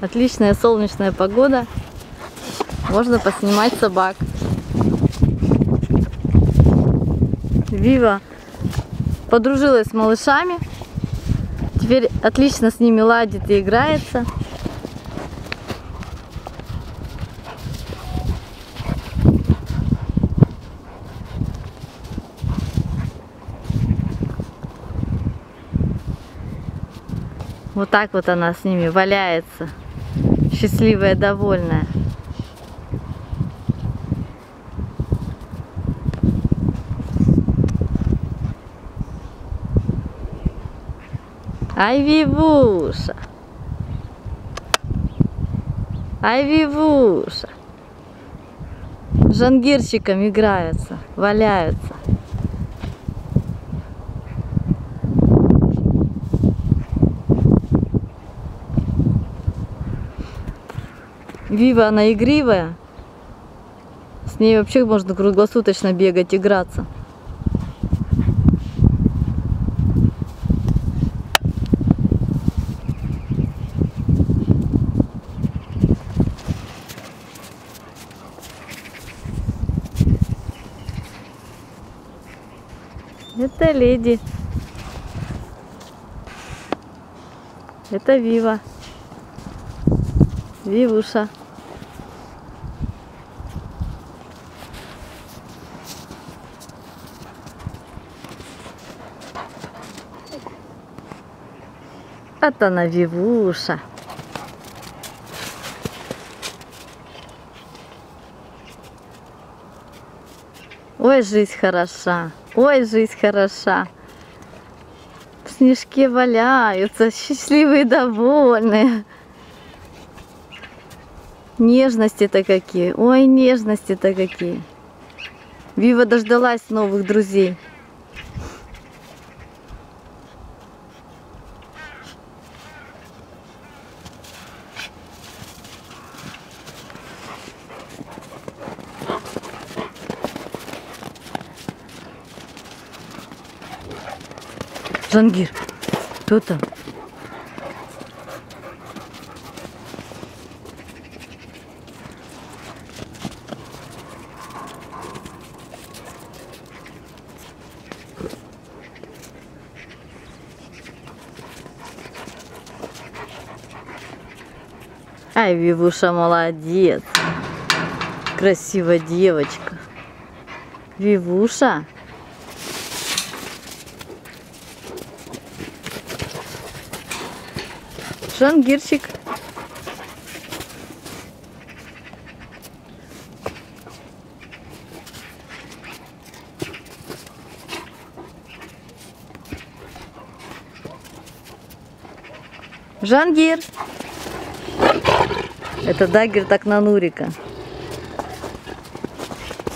Отличная солнечная погода. Можно поснимать собак. Вива подружилась с малышами. Теперь отлично с ними ладит и играется. Вот так вот она с ними валяется. Счастливая, довольная. Ай, Вивуша. Ай, Жангирчиком играются, валяются. Вива, она игривая. С ней вообще можно круглосуточно бегать, играться. Это леди. Это Вива. Вивуша. Вот она, Вивуша. Ой, жизнь хороша. Ой, жизнь хороша. В снежке валяются, счастливые и довольные. Нежности-то какие. Ой, нежности-то какие. Вива дождалась новых друзей. Жангир, кто там? Ай, Вивуша молодец. Красивая девочка. Вивуша. Жангирчик. Жангир. Это Дагер так на Нурика.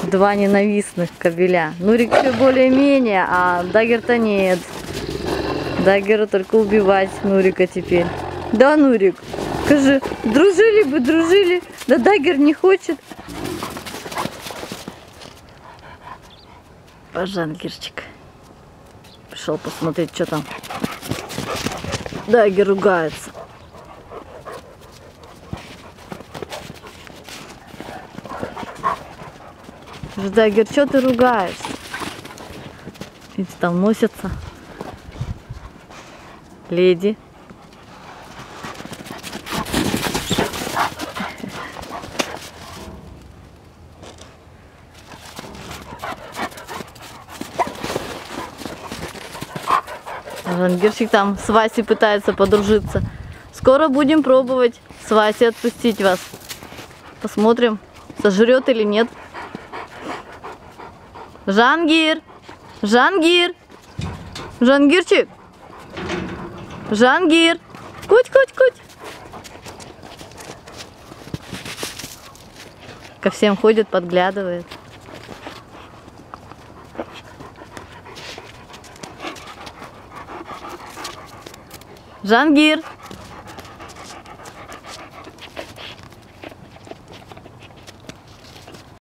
Два ненавистных кобеля. Нурик все более-менее, а Дагер-то нет. Дагеру только убивать Нурика теперь. Да, Нурик? Скажи, дружили бы, дружили. Да Дагер не хочет. Пожангирчик. Пришел посмотреть, что там. Дагер ругается. Дагер, что ты ругаешься? Эти там носятся. Леди. Жангирчик там с Васей пытается подружиться. Скоро будем пробовать с Васей отпустить вас. Посмотрим, сожрет или нет. Жангир! Жангир! Жангирчик! Жангир! Куть-куть-куть! Ко всем ходит, подглядывает. Жангир!